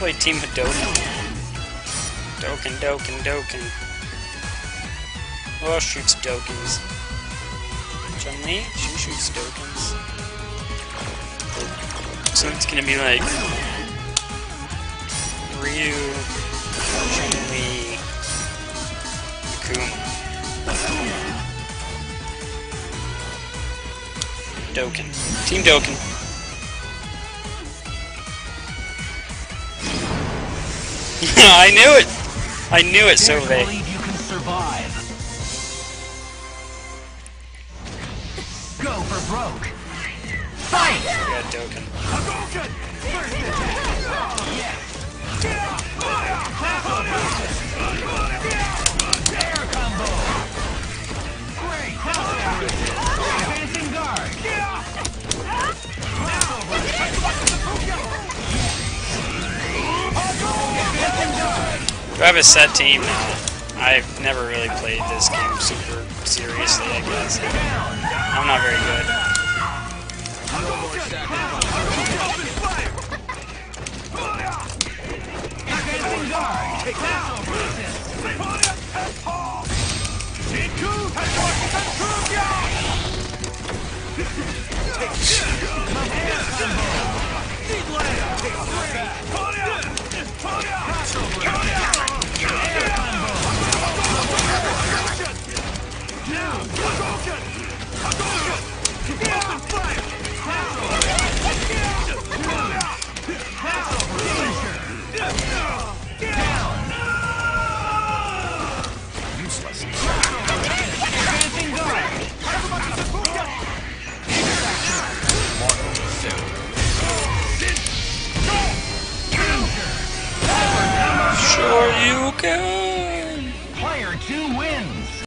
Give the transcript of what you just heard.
play team. Dokkan, Dokkan, Dokkan. Who else shoots Dokkans? Chun-Li? She shoots Dokkans. So it's gonna be like... Ryu, Chun-Li, Akuma. Dokkan. Team Dokkan. I knew it! I knew it, Sove. believe you can survive. Go for broke. Fight! Yeah, Dokkan. Do I have a set team? No. I've never really played this game super seriously, I guess. I'm not very good.